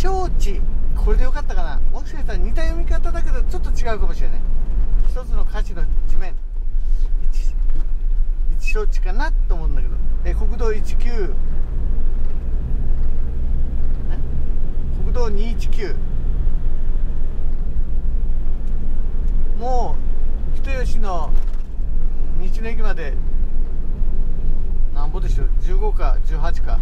招致これでよかったかな。もしかしたら似た読み方だけどちょっと違うかもしれない。一つの価値の地面。一招致かなと思うんだけど。え国道19国道219もう人吉の道の駅まで。なんぼでしょう？15か18か。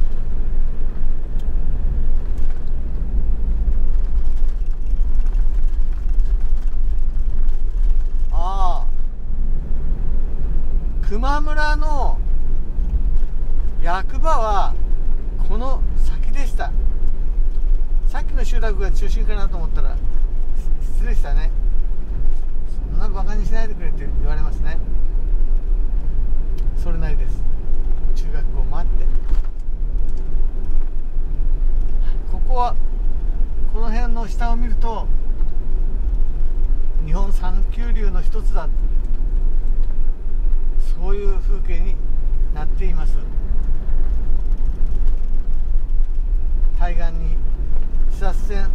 球磨村の役場はこの先でした。さっきの集落が中心かなと思ったら失礼したね。そんなバカにしないでくれって言われますね。それなりです。中学校もあって。ここはこの辺の下を見ると日本三急流の一つだ。そういう風景になっています。対岸に視察船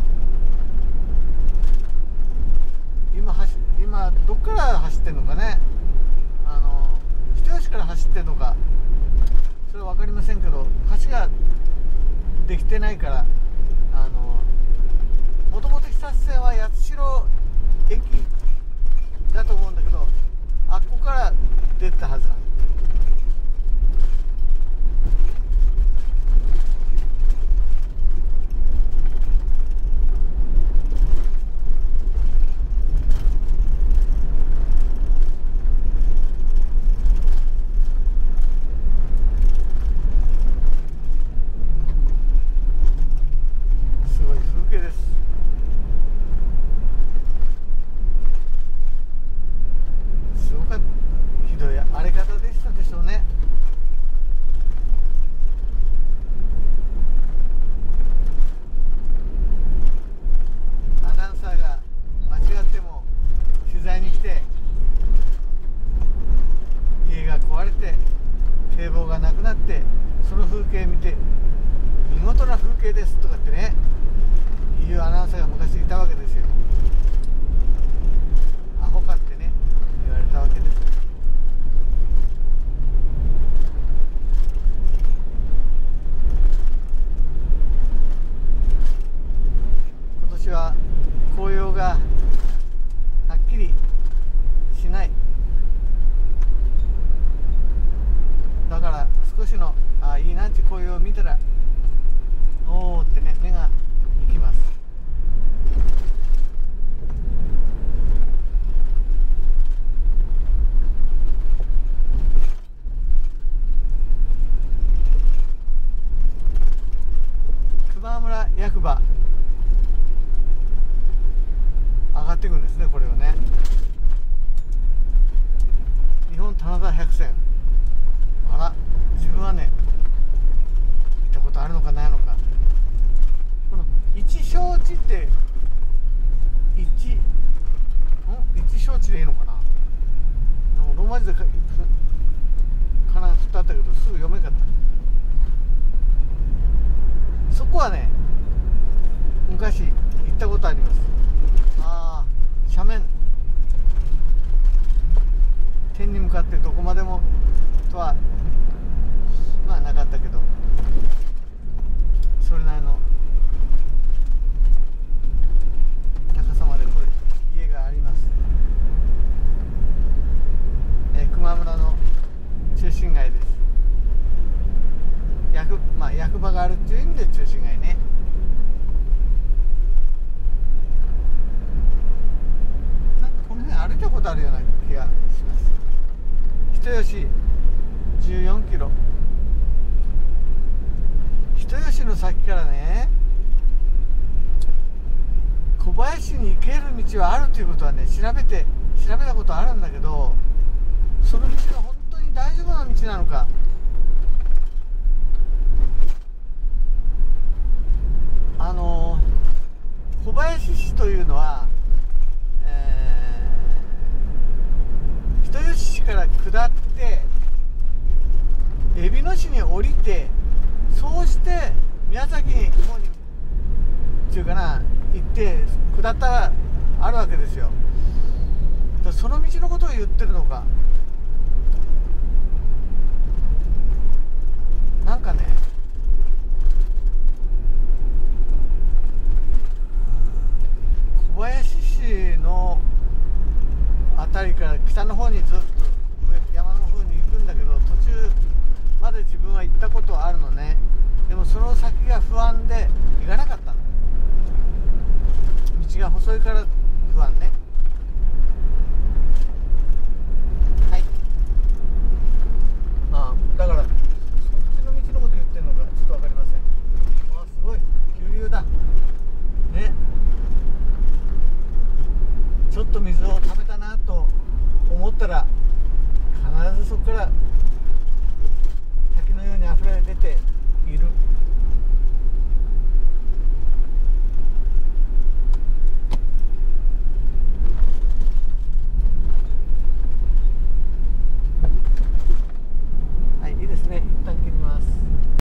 今走今どっから走ってんのかね。あの人吉から走ってんのか。それは分かりませんけど橋ができてないから。あのもともと視察船は八代駅だと思うんだけどあっこからってったはずなんすごい風景ですすごかったひどい荒れ方でしたでしょうねアナウンサーが間違っても取材に来て家が壊れて堤防がなくなってその風景見て見事な風景ですとかってねいうアナウンサーが昔いたわけですよアホかってね言われたわけです今年は紅葉がはっきりしないだから少しのあいいなって紅葉を見たらおおってね目が行きます熊村役場。上がっていくんですねこれをね日本棚田百選あら自分はね行ったことあるのかないのかこの一承知って一ん一承知でいいのかななんかローマ字でかふかな振ってあったけどすぐ読めんかったそこはね昔行ったことありますああ斜面天に向かってどこまでもとはまあなかったけどそれなりの高さまでこれ家があります、えー、熊村の中心街です役,、まあ、役場で中心街ねなんかこの辺歩いたことあるような気がします。人吉14キロ。人吉の先からね小林に行ける道はあるということはね調べて調べたことあるんだけどその道が本当に大丈夫な道なのかあの小林市というのは、えー人吉市から下って海老野市に降りてそうして宮崎の方にっていうかな行って下ったあるわけですよ。でその道のことを言ってるのか。なんかね小林市の辺りから北の方にずっと山の方に行くんだけど途中まで自分は行ったことあるのね。でもその先が不安で行かなかったの。道が細いから不安ね。はい。ああだからそっちの道のこと言ってるのかちょっと分かりません。わあすごい。急流だ。ね。ちょっと水をためたなと思ったら必ずそこから滝のように溢れ出ている